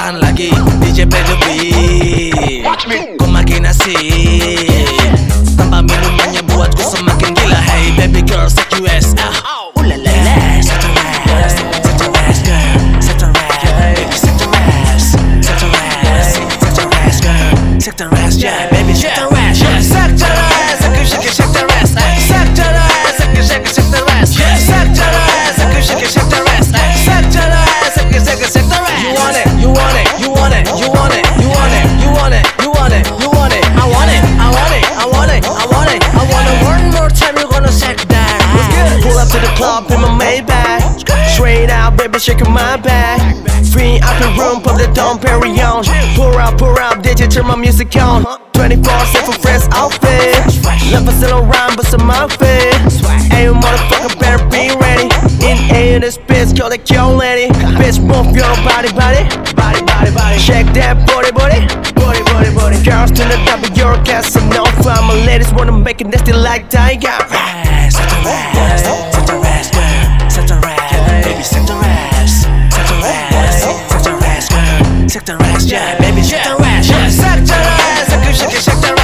tambahan lagi DJ Pedro Ku makin asik Tanpa minumannya buatku semakin gila. Hey baby girl, set you ass oh. ah. Sector ass, yeah, baby, yeah. baby shaking my back. Fiend up the room, Pop the Dom on. Pour out, pour out, did you turn my music on? 24-7 fresh outfit. Never sit around, but some outfit. Hey, you motherfucker better be ready. In air, this bitch, call that your lady. Bitch, move your body, body. Body, body, body. Shake that body, body, body, body, body. Girls to the top of your castle No fun, my ladies wanna make it nasty like Tyga. Rise, rise, rise shake the ass, yeah, baby, shake the ass, yeah, Suck your ass, shake it, shake the